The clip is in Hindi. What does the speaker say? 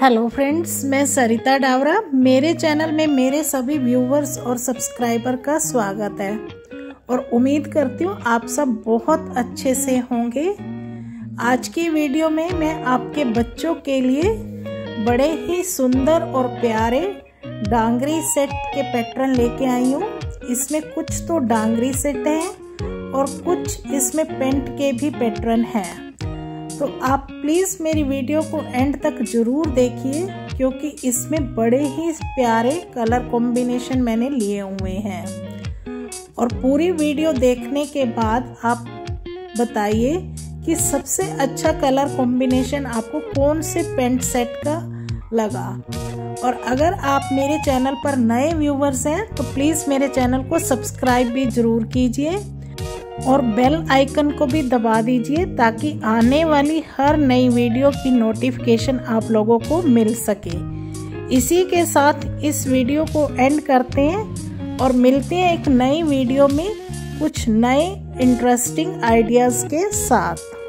हेलो फ्रेंड्स मैं सरिता डावरा। मेरे चैनल में मेरे सभी व्यूवर्स और सब्सक्राइबर का स्वागत है। और उम्मीद करती हूँ आप सब बहुत अच्छे से होंगे। आज की वीडियो में मैं आपके बच्चों के लिए बड़े ही सुंदर और प्यारे डांगरी सेट के पैटर्न लेके आई हूँ। इसमें कुछ तो डांगरी सेट हैं और कुछ इसमें पेंट के भी पैटर्न हैं। तो आप प्लीज़ मेरी वीडियो को एंड तक ज़रूर देखिए, क्योंकि इसमें बड़े ही प्यारे कलर कॉम्बिनेशन मैंने लिए हुए हैं। और पूरी वीडियो देखने के बाद आप बताइए कि सबसे अच्छा कलर कॉम्बिनेशन आपको कौन से पेंट सेट का लगा। और अगर आप मेरे चैनल पर नए व्यूवर्स हैं तो प्लीज़ मेरे चैनल को सब्सक्राइब भी ज़रूर कीजिए। और बेल आइकन को भी दबा दीजिए ताकि आने वाली हर नई वीडियो की नोटिफिकेशन आप लोगों को मिल सके। इसी के साथ इस वीडियो को एंड करते हैं और मिलते हैं एक नई वीडियो में कुछ नए इंटरेस्टिंग आइडियाज़ के साथ।